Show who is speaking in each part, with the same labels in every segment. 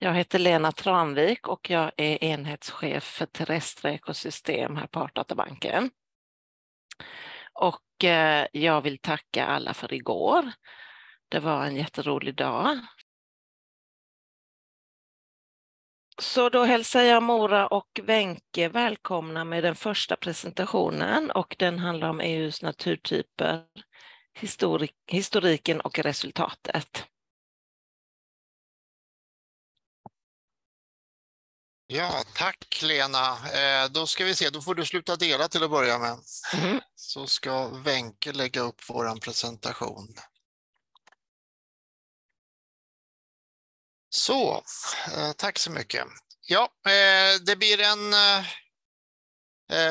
Speaker 1: Jag heter Lena Tranvik och jag är enhetschef för terrestra ekosystem här på Artdatabanken. Och eh, jag vill tacka alla för igår. Det var en jätterolig dag. Så då hälsar jag Mora och Wenke välkomna med den första presentationen och den handlar om EUs naturtyper, historik, historiken och resultatet.
Speaker 2: Ja, tack Lena. Eh, då ska vi se, då får du sluta dela till att börja med. Mm. Så ska Wenke lägga upp vår presentation. Så, eh, tack så mycket. Ja, eh, det blir en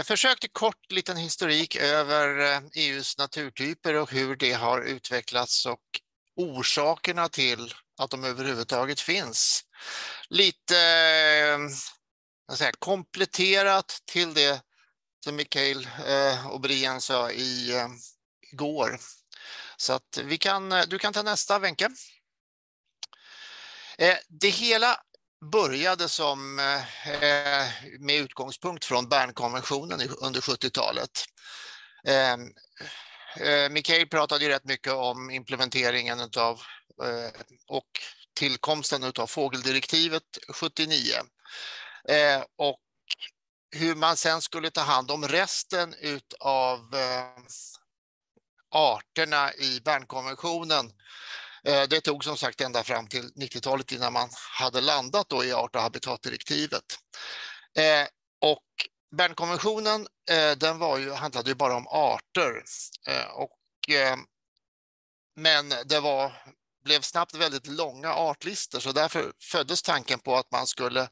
Speaker 2: försök till kort liten historik över EUs naturtyper och hur det har utvecklats och orsakerna till att de överhuvudtaget finns. Lite säga, kompletterat till det som Mikael eh, och Brian sa i, eh, igår. Så att vi kan, eh, du kan ta nästa, Wenke. Eh, det hela började som eh, med utgångspunkt från Bernkonventionen under 70-talet. Ehm, eh, Mikael pratade ju rätt mycket om implementeringen av och tillkomsten av fågeldirektivet 79 Eh, och hur man sen skulle ta hand om resten av eh, arterna i Bernkonventionen Eh, det tog som sagt ända fram till 90-talet innan man hade landat då i art och habitatdirektivet. Eh, och Bernkonventionen eh, den var ju, handlade ju bara om arter. Eh, och, men det var, blev snabbt väldigt långa artlistor så därför föddes tanken på att man skulle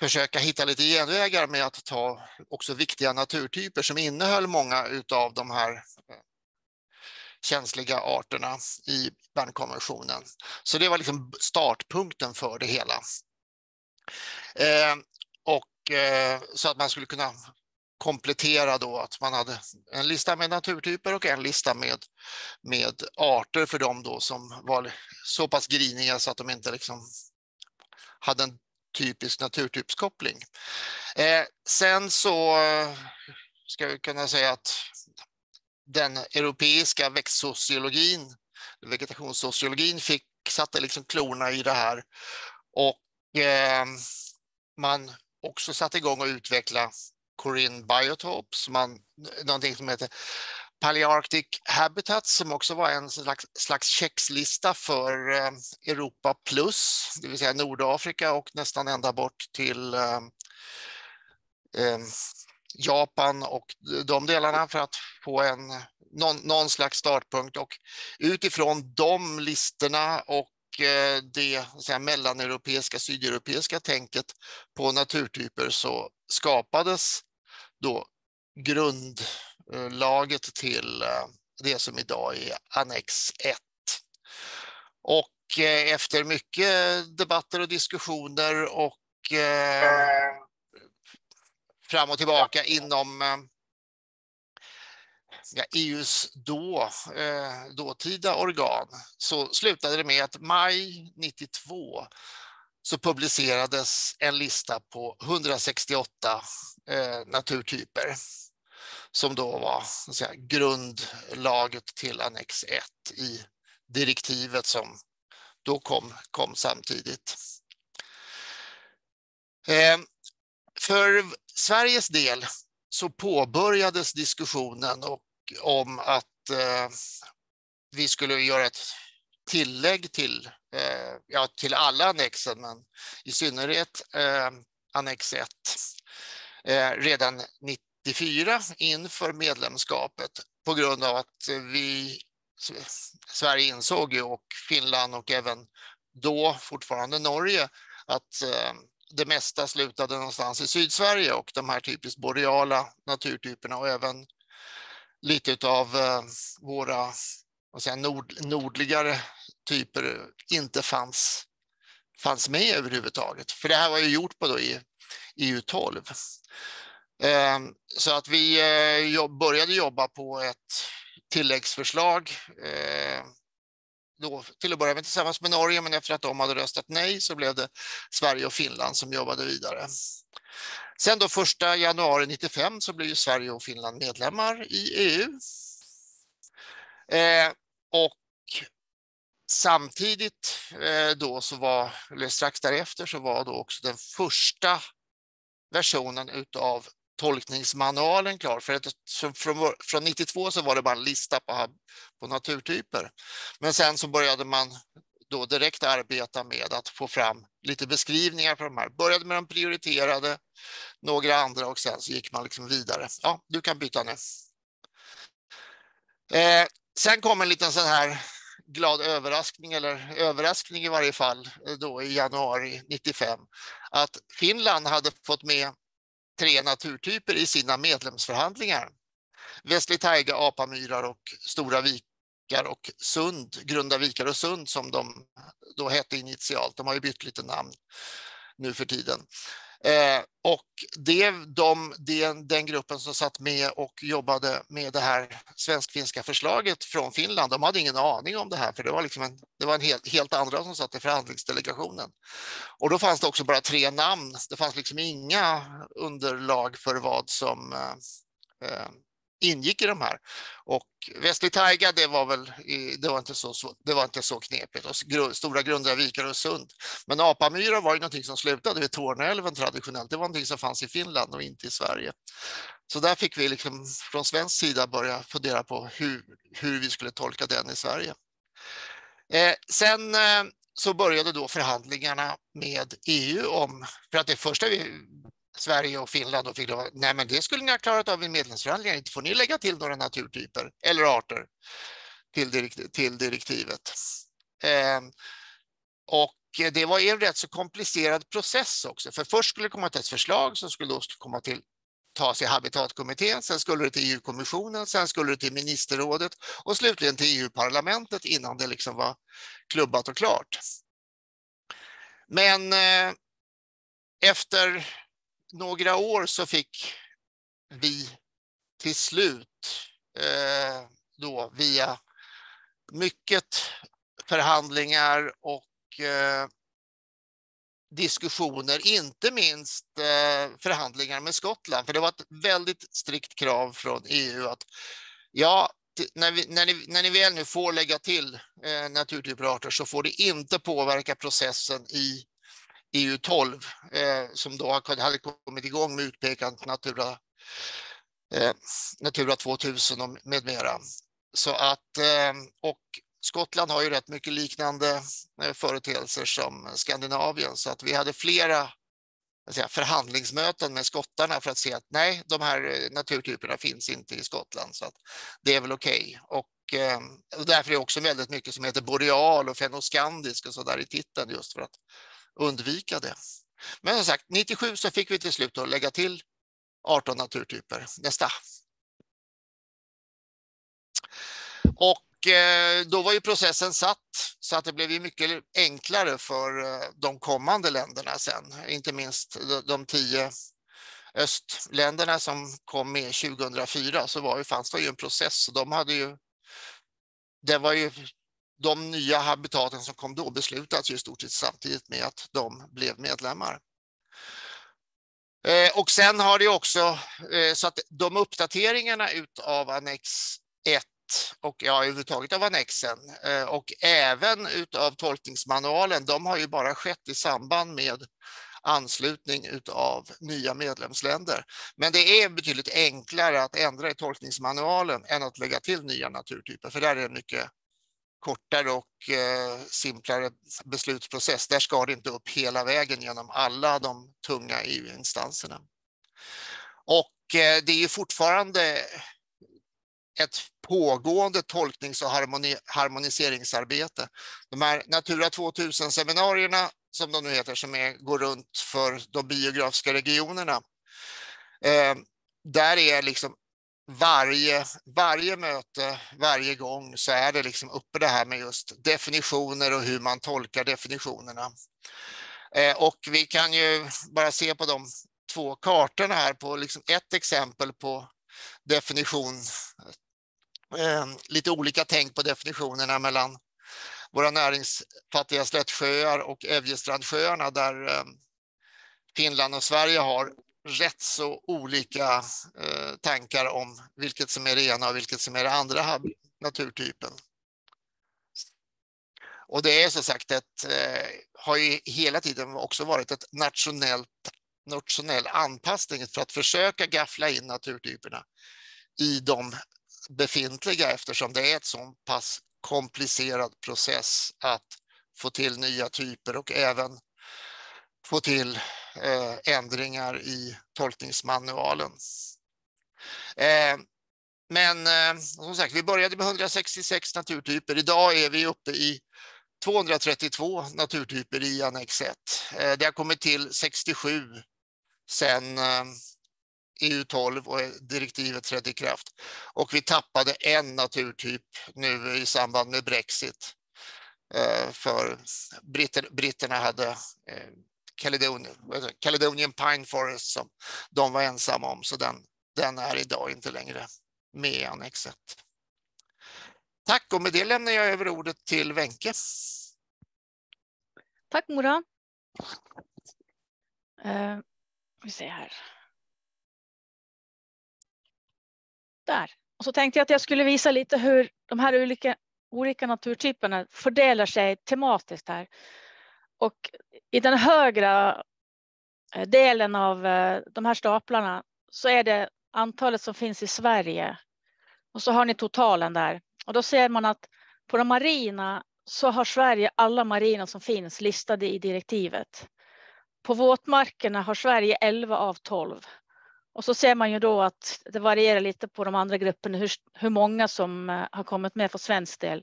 Speaker 2: försöka hitta lite genvägar med att ta också viktiga naturtyper som innehöll många av de här eh, känsliga arterna i Bernkonventionen. Så det var liksom startpunkten för det hela. Eh, och eh, så att man skulle kunna komplettera då att man hade en lista med naturtyper och en lista med, med arter för dem då som var så pass griniga så att de inte liksom hade en typisk naturtypskoppling. Eh, sen så eh, ska vi kunna säga att den europeiska växtsociologin, vegetationssociologin, fick, satte liksom klorna i det här. Och eh, man också satte igång att utveckla Corinne Biotopes, man, någonting som heter Palearctic Habitats som också var en slags, slags checklista för eh, Europa plus, det vill säga Nordafrika och nästan ända bort till eh, eh, Japan och de delarna för att få en, någon, någon slags startpunkt. Och utifrån de listorna och eh, det säga, mellaneuropeiska, sydeuropeiska tänket på naturtyper så skapades då grund Eh, laget till eh, det som idag är annex 1. Och eh, efter mycket debatter och diskussioner och fram och tillbaka inom ja, EUs då, eh, dåtida organ så slutade det med att maj 92 så publicerades en lista på 168 eh, naturtyper som då var säga, grundlaget till annex 1 i direktivet som då kom, kom samtidigt. Eh, för Sveriges del så påbörjades diskussionen och, om att eh, vi skulle göra ett tillägg till, eh, ja, till alla annexen, men i synnerhet eh, annex 1 eh, redan 94 inför medlemskapet på grund av att vi Sverige insåg ju och Finland och även då fortfarande Norge att eh, det mesta slutade någonstans i Sydsverige och de här typiskt boreala naturtyperna och även lite av eh, våra vad säger, nord, nordligare typer inte fanns, fanns med överhuvudtaget. För det här var ju gjort på då i EU12. Ehm, så att vi eh, började jobba på ett tilläggsförslag eh, då till att börja med tillsammans med Norge, men efter att de hade röstat nej så blev det Sverige och Finland som jobbade vidare. Sen då 1 januari 95 så blev Sverige och Finland medlemmar i EU. Eh, och samtidigt eh, då så var, eller strax därefter så var då också den första versionen utav tolkningsmanualen klar. För att från, från 92 så var det bara en lista på, på naturtyper. Men sen så började man då direkt arbeta med att få fram lite beskrivningar på de här. Började med de prioriterade, några andra och sen så gick man liksom vidare. Ja, du kan byta nu. Eh, sen kom en liten sån här glad överraskning, eller överraskning i varje fall, eh, då i januari 95, att Finland hade fått med tre naturtyper i sina medlemsförhandlingar. Västlig taiga, apamyrar och stora vikar och sund, grunda vikar och sund som de då hette initialt. De har ju bytt lite namn nu för tiden. Eh, och det, de, den, den gruppen som satt med och jobbade med det här svensk-finska förslaget från Finland, de hade ingen aning om det här, för det var, liksom en, det var en helt, helt andra som satt i förhandlingsdelegationen. Och då fanns det också bara tre namn. Det fanns liksom inga underlag för vad som eh, eh ingick i de här. Och Västlig Taiga, det var väl det var inte så, det var inte så knepigt. Och stora grunda vikar och sund. Men apamyra var ju någonting som slutade vid Torneälven traditionellt. Det var någonting som fanns i Finland och inte i Sverige. Så där fick vi liksom från svensk sida börja fundera på hur, hur vi skulle tolka den i Sverige. Eh, sen eh, så började då förhandlingarna med EU om, för att det första vi Sverige och Finland och fick då, nej men det skulle ni ha klarat av i medlemsförhandlingar, inte får ni lägga till några naturtyper eller arter till, direkt, till direktivet. Eh, och det var en rätt så komplicerad process också, för först skulle det komma till ett förslag som skulle då komma till tas i Habitatkommittén, sen skulle det till EU-kommissionen, sen skulle det till ministerrådet och slutligen till EU-parlamentet innan det liksom var klubbat och klart. Men eh, efter några år så fick vi till slut eh, då via mycket förhandlingar och eh, diskussioner, inte minst eh, förhandlingar med Skottland, för det var ett väldigt strikt krav från EU att ja, när, vi, när, ni, när ni väl nu får lägga till eh, naturtyper arter så får det inte påverka processen i EU12 eh, som då hade kommit igång med utpekandet Natura, eh, Natura 2000 och med mera. Så att, eh, och Skottland har ju rätt mycket liknande eh, företeelser som Skandinavien så att vi hade flera säga, förhandlingsmöten med skottarna för att se att nej, de här eh, naturtyperna finns inte i Skottland så att det är väl okej. Okay. Och, eh, och därför är det också väldigt mycket som heter boreal och fenoskandisk och så där i titeln just för att undvika det. Men som sagt, 97 så fick vi till slut att lägga till 18 naturtyper. Nästa. Och eh, då var ju processen satt så att det blev ju mycket enklare för eh, de kommande länderna sen, inte minst de tio östländerna som kom med 2004 så var ju, fanns det ju en process. De hade ju, den var ju de nya habitaten som kom då beslutats i stort sett samtidigt med att de blev medlemmar. Eh, och sen har det också eh, så att de uppdateringarna av annex 1 och ja, överhuvudtaget av annexen eh, och även utav tolkningsmanualen, de har ju bara skett i samband med anslutning utav nya medlemsländer. Men det är betydligt enklare att ändra i tolkningsmanualen än att lägga till nya naturtyper, för där är det mycket kortare och eh, simplare beslutsprocess. Där ska det inte upp hela vägen genom alla de tunga EU-instanserna. Och eh, det är ju fortfarande ett pågående tolknings och harmoniseringsarbete. De här Natura 2000-seminarierna, som de nu heter, som är, går runt för de biografiska regionerna, eh, där är liksom varje, varje möte, varje gång så är det liksom uppe det här med just definitioner och hur man tolkar definitionerna. Eh, och vi kan ju bara se på de två kartorna här på liksom ett exempel på definition, eh, lite olika tänk på definitionerna mellan våra näringsfattiga slättsjöar och Evjestrandsjöarna där eh, Finland och Sverige har rätt så olika eh, tankar om vilket som är det ena och vilket som är det andra naturtypen. Och det är som sagt ett, eh, har ju hela tiden också varit ett nationellt, nationell anpassning för att försöka gaffla in naturtyperna i de befintliga eftersom det är ett så pass komplicerad process att få till nya typer och även få till eh, Eh, ändringar i tolkningsmanualen. Eh, men eh, som sagt, vi började med 166 naturtyper. Idag är vi uppe i 232 naturtyper i annex 1. Det har kommit till 67 sedan EU12 och direktivet trädde i kraft. Och vi tappade en naturtyp nu i samband med Brexit. För britterna hade Caledonian, Caledonian Pine Forest som de var ensamma om, så den, den är idag inte längre med i annexet. Tack och med det lämnar jag över ordet till Wenke.
Speaker 3: Tack Mora. Uh, vi ser här. Där. Och så tänkte jag att jag skulle visa lite hur de här olika, olika naturtyperna fördelar sig tematiskt här. Och i den högra eh, delen av eh, de här staplarna så är det antalet som finns i Sverige. Och så har ni totalen där. Och då ser man att på de marina så har Sverige alla marina som finns listade i direktivet. På våtmarkerna har Sverige 11 av 12. Och så ser man ju då att det varierar lite på de andra grupperna hur, hur många som eh, har kommit med för svensk del.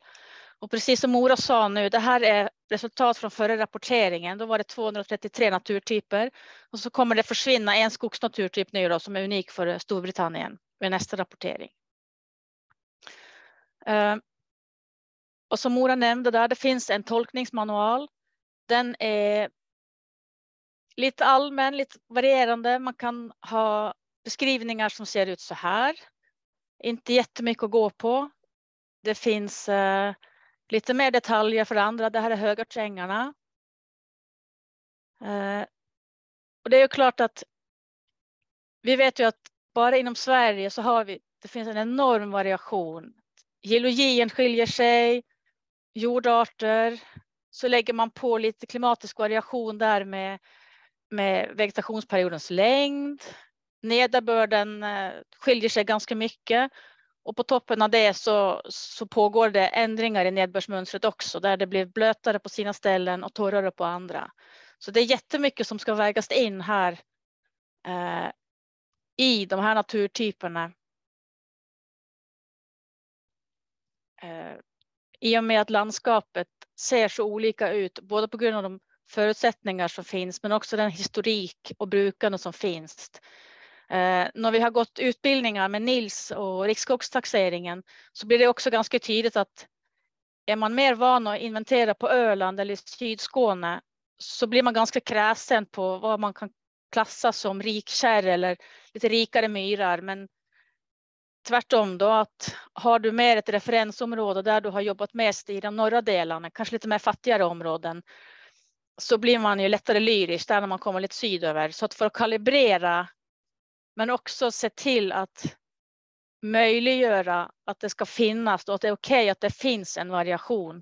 Speaker 3: Och precis som Mora sa nu, det här är resultat från förra rapporteringen. Då var det 233 naturtyper och så kommer det försvinna en skogsnaturtyp nu då, som är unik för Storbritannien vid nästa rapportering. Ehm, och som Mora nämnde där, det finns en tolkningsmanual. Den är lite allmän, lite varierande. Man kan ha beskrivningar som ser ut så här. Inte jättemycket att gå på. Det finns eh, Lite mer detaljer för andra. Det här är högerträngarna. Eh, och det är ju klart att vi vet ju att bara inom Sverige så har vi, det finns en enorm variation. Geologin skiljer sig, jordarter, så lägger man på lite klimatisk variation där med, med vegetationsperiodens längd. Nederbörden eh, skiljer sig ganska mycket och på toppen av det så, så pågår det ändringar i nedbörsmönstret också där det blir blötare på sina ställen och torrare på andra. Så det är jättemycket som ska vägas in här eh, i de här naturtyperna. Eh, I och med att landskapet ser så olika ut, både på grund av de förutsättningar som finns, men också den historik och brukande som finns. Eh, när vi har gått utbildningar med Nils och Riksskogstaxeringen så blir det också ganska tydligt att är man mer van att inventera på Öland eller Sydskåne så blir man ganska kräsen på vad man kan klassa som rikkärr eller lite rikare myrar. Men tvärtom då att har du mer ett referensområde där du har jobbat mest i de norra delarna, kanske lite mer fattigare områden, så blir man ju lättare lyrisk där när man kommer lite sydöver. Så att för att kalibrera men också se till att möjliggöra att det ska finnas och att det är okej okay att det finns en variation.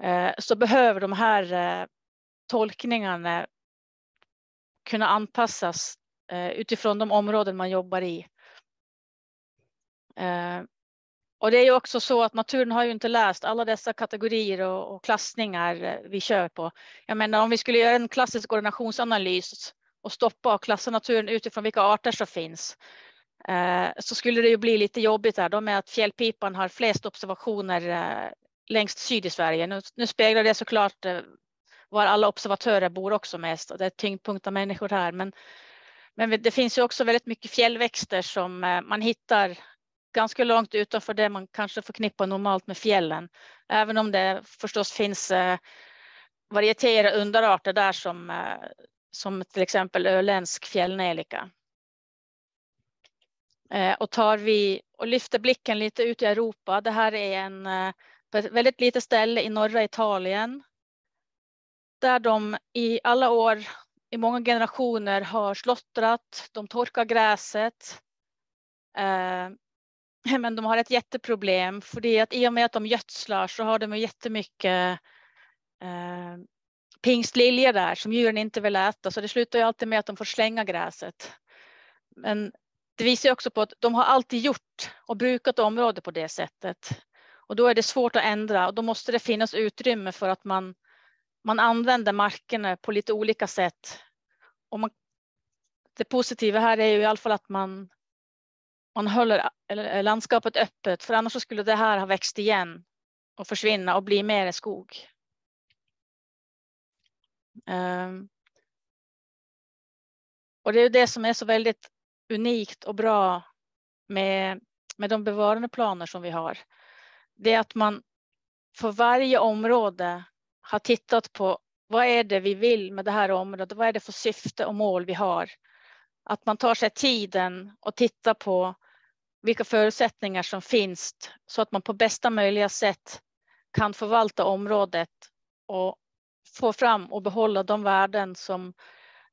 Speaker 3: Eh, så behöver de här eh, tolkningarna kunna anpassas eh, utifrån de områden man jobbar i. Och det är ju också så att naturen har ju inte läst alla dessa kategorier och, och klassningar vi kör på. Jag menar om vi skulle göra en klassisk ordinationsanalys och stoppa och klassa naturen utifrån vilka arter som finns eh, så skulle det ju bli lite jobbigt där då med att fjällpipan har flest observationer eh, längst syd i Sverige. Nu, nu speglar det såklart eh, var alla observatörer bor också mest och det är tyngdpunkt av människor här. Men, men det finns ju också väldigt mycket fjällväxter som eh, man hittar ganska långt utanför det man kanske förknippar normalt med fjällen. Även om det förstås finns eh, varietéer och underarter där som, eh, som till exempel öländsk fjällnejlika. Eh, och tar vi och lyfter blicken lite ut i Europa. Det här är en på ett väldigt litet ställe i norra Italien. Där de i alla år, i många generationer har slottrat, de torkar gräset. Eh, men de har ett jätteproblem för det att i och med att de gödslar så har de jättemycket pingstlilja pingstliljor där som djuren inte vill äta så det slutar ju alltid med att de får slänga gräset. Men det visar också på att de har alltid gjort och brukat området på det sättet. Och då är det svårt att ändra och då måste det finnas utrymme för att man, man använder markerna på lite olika sätt. Och man, det positiva här är ju i alla fall att man, man håller landskapet öppet för annars skulle det här ha växt igen och försvinna och bli mer skog. Ehm, och det är det som är så väldigt unikt och bra med, med de bevarandeplaner som vi har. Det är att man för varje område har tittat på vad är det vi vill med det här området? Vad är det för syfte och mål vi har? Att man tar sig tiden och tittar på vilka förutsättningar som finns så att man på bästa möjliga sätt kan förvalta området och få fram och behålla de värden som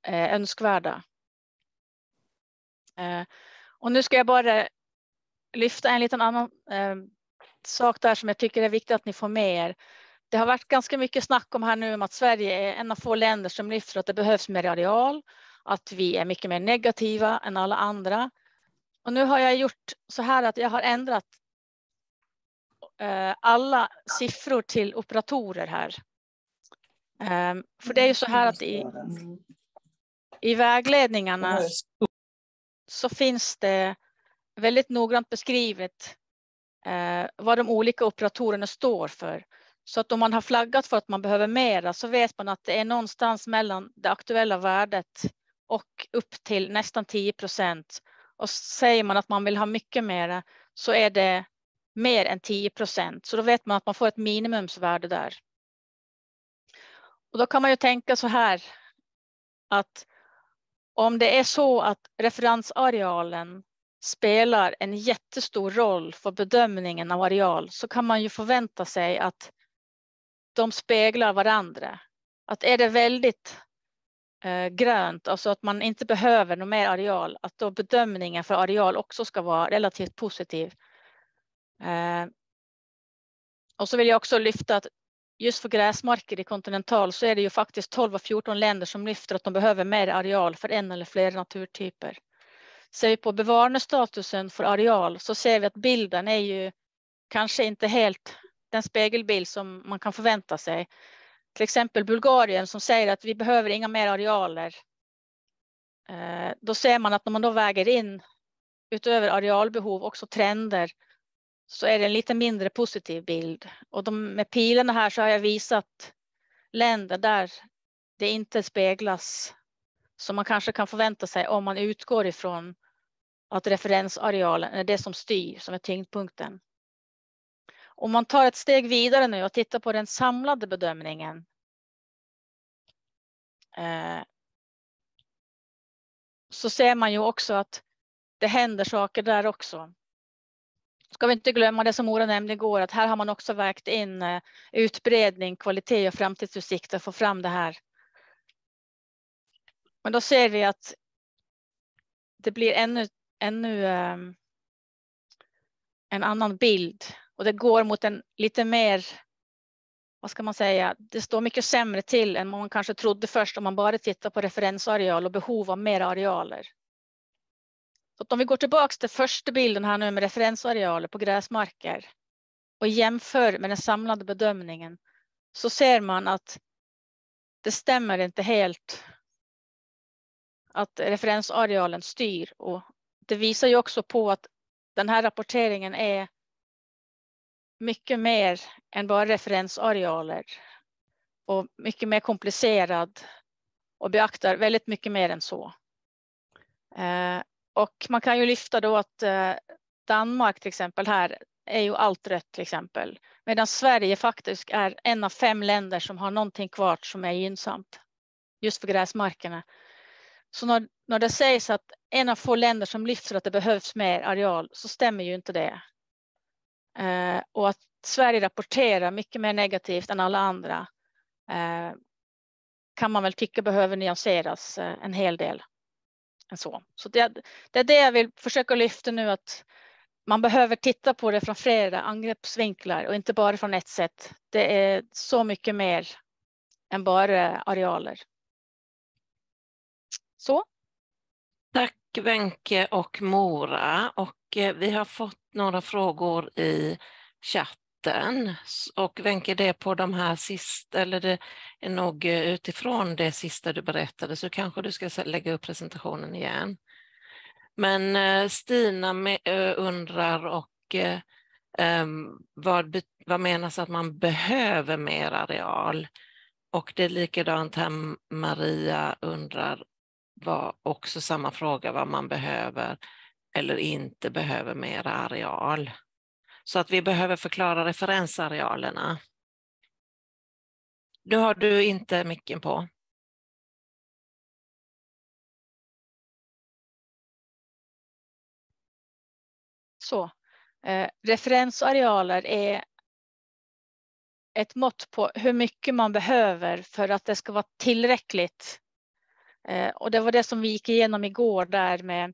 Speaker 3: eh, är önskvärda. Eh, och nu ska jag bara lyfta en liten annan eh, sak där som jag tycker är viktigt att ni får med er. Det har varit ganska mycket snack om här nu om att Sverige är en av få länder som lyfter att det behövs mer areal, att vi är mycket mer negativa än alla andra. Och nu har jag gjort så här att jag har ändrat alla siffror till operatorer här. För det är ju så här att i, i vägledningarna så finns det väldigt noggrant beskrivet eh, vad de olika operatorerna står för. Så att om man har flaggat för att man behöver mera så vet man att det är någonstans mellan det aktuella värdet och upp till nästan 10 procent. Och säger man att man vill ha mycket mera så är det mer än 10 procent. Så då vet man att man får ett minimumsvärde där. Och då kan man ju tänka så här att om det är så att referensarealen spelar en jättestor roll för bedömningen av areal så kan man ju förvänta sig att de speglar varandra. Att är det väldigt eh, grönt, alltså att man inte behöver någon mer areal, att då bedömningen för areal också ska vara relativt positiv. Eh, och så vill jag också lyfta att just för gräsmarker i kontinental så är det ju faktiskt 12 av 14 länder som lyfter att de behöver mer areal för en eller fler naturtyper. Ser vi på bevarandestatusen för areal så ser vi att bilden är ju kanske inte helt den spegelbild som man kan förvänta sig. Till exempel Bulgarien som säger att vi behöver inga mer arealer. Eh, då ser man att när man då väger in utöver arealbehov också trender så är det en lite mindre positiv bild. Och de, med pilarna här så har jag visat länder där det inte speglas som man kanske kan förvänta sig om man utgår ifrån att referensarealen är det som styr, som är tyngdpunkten. Om man tar ett steg vidare nu och tittar på den samlade bedömningen. Eh, så ser man ju också att det händer saker där också ska vi inte glömma det som Ora nämnde igår, att här har man också vägt in eh, utbredning, kvalitet och framtidsutsikter att få fram det här. Men då ser vi att det blir ännu, ännu um, en annan bild och det går mot en lite mer, vad ska man säga, det står mycket sämre till än man kanske trodde först om man bara tittar på referensareal och behov av mer arealer. Så om vi går tillbaka till första bilden här nu med referensarealer på gräsmarker och jämför med den samlade bedömningen så ser man att det stämmer inte helt att referensarealen styr och det visar ju också på att den här rapporteringen är mycket mer än bara referensarealer och mycket mer komplicerad och beaktar väldigt mycket mer än så. Eh, och man kan ju lyfta då att eh, Danmark till exempel här är ju allt rött till exempel. Medan Sverige faktiskt är en av fem länder som har någonting kvar som är gynnsamt. Just för gräsmarkerna. Så när, när det sägs att en av få länder som lyfter att det behövs mer areal så stämmer ju inte det. Eh, och att Sverige rapporterar mycket mer negativt än alla andra eh, kan man väl tycka behöver nyanseras eh, en hel del. Så så det, det är det jag vill försöka lyfta nu att man behöver titta på det från flera angreppsvinklar och inte bara från ett sätt. Det är så mycket mer än bara arealer. Så.
Speaker 1: Tack Wenke och Mora och eh, vi har fått några frågor i chatt chatten och Wenche, det är på de här sista, eller det är nog eh, utifrån det sista du berättade så kanske du ska lägga upp presentationen igen. Men eh, Stina undrar och eh, vad, vad menas att man behöver mer areal? Och det är likadant här, Maria undrar var också samma fråga vad man behöver eller inte behöver mer areal. Så att vi behöver förklara referensarealerna. Nu har du inte micken på.
Speaker 3: Så. Eh, referensarealer är ett mått på hur mycket man behöver för att det ska vara tillräckligt. Eh, och det var det som vi gick igenom igår där med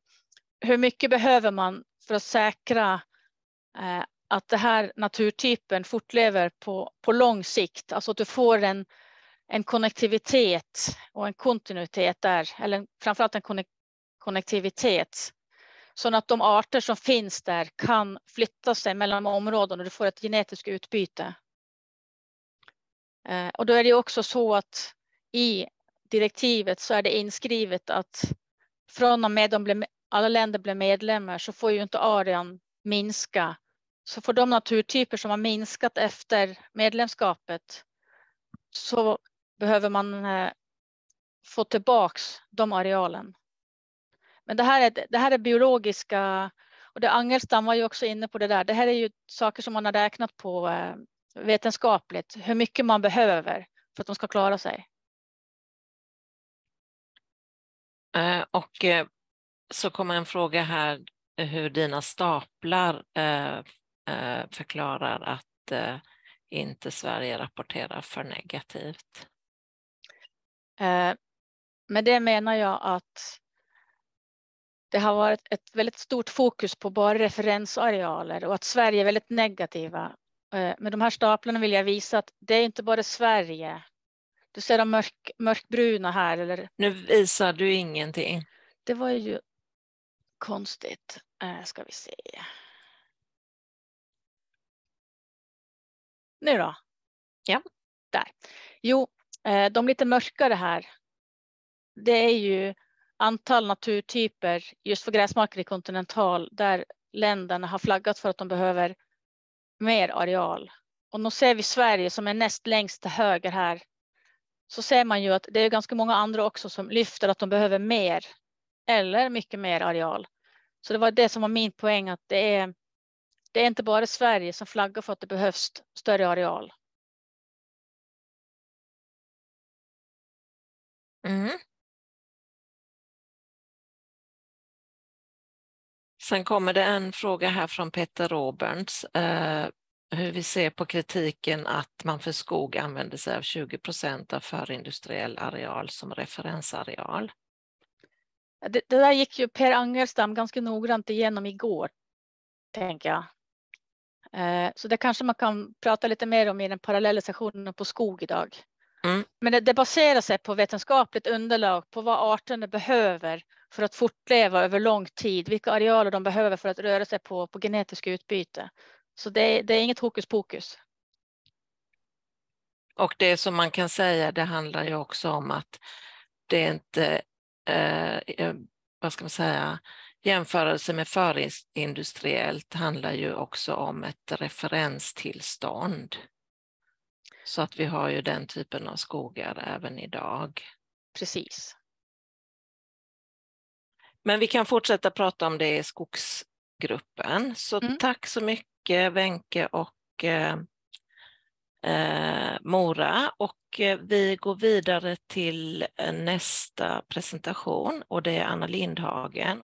Speaker 3: hur mycket behöver man för att säkra eh, att det här naturtypen fortlever på, på lång sikt, alltså att du får en, en konnektivitet och en kontinuitet där, eller framförallt en konnektivitet så att de arter som finns där kan flytta sig mellan områden och du får ett genetiskt utbyte. Eh, och då är det också så att i direktivet så är det inskrivet att från och med de alla länder blir medlemmar så får ju inte arean minska. Så för de naturtyper som har minskat efter medlemskapet så behöver man eh, få tillbaks de arealen. Men det här är, det här är biologiska och det Angelstam var ju också inne på det där. Det här är ju saker som man har räknat på eh, vetenskapligt, hur mycket man behöver för att de ska klara sig.
Speaker 1: Eh, och så kommer en fråga här hur dina staplar förklarar att inte Sverige rapporterar för negativt.
Speaker 3: Med det menar jag att det har varit ett väldigt stort fokus på bara referensarealer och att Sverige är väldigt negativa. Eh, med de här staplarna vill jag visa att det är inte bara Sverige. Du ser de mörk, mörkbruna här. Eller...
Speaker 1: Nu visar du ingenting.
Speaker 3: Det var ju konstigt. Ska vi se. Nu då? Ja, där. Jo, eh, de lite mörkare här. Det är ju antal naturtyper just för gräsmarker i kontinental där länderna har flaggat för att de behöver mer areal. Och nu ser vi Sverige som är näst längst till höger här. Så ser man ju att det är ganska många andra också som lyfter att de behöver mer eller mycket mer areal. Så det var det som var min poäng att det är, det är inte bara Sverige som flaggar för att det behövs större areal.
Speaker 1: Mm. Sen kommer det en fråga här från Peter Roberts, eh, hur vi ser på kritiken att man för skog använder sig av 20 procent av förindustriell areal som referensareal.
Speaker 3: Det, det, där gick ju Per Angelstam ganska noggrant igenom igår, tänker jag. Eh, så det kanske man kan prata lite mer om i den parallella sessionen på skog idag. Mm. Men det, det baserar sig på vetenskapligt underlag på vad arterna behöver för att fortleva över lång tid, vilka arealer de behöver för att röra sig på, på genetiskt utbyte. Så det, det är inget hokus pokus.
Speaker 1: Och det som man kan säga, det handlar ju också om att det är inte, eh, eh vad ska man säga, jämförelse med förindustriellt handlar ju också om ett referenstillstånd. Så att vi har ju den typen av skogar även idag.
Speaker 3: Precis.
Speaker 1: Men vi kan fortsätta prata om det i skogsgruppen. Så mm. tack så mycket Wenke och eh, eh, Mora. Och eh, vi går vidare till eh, nästa presentation och det är Anna Lindhagen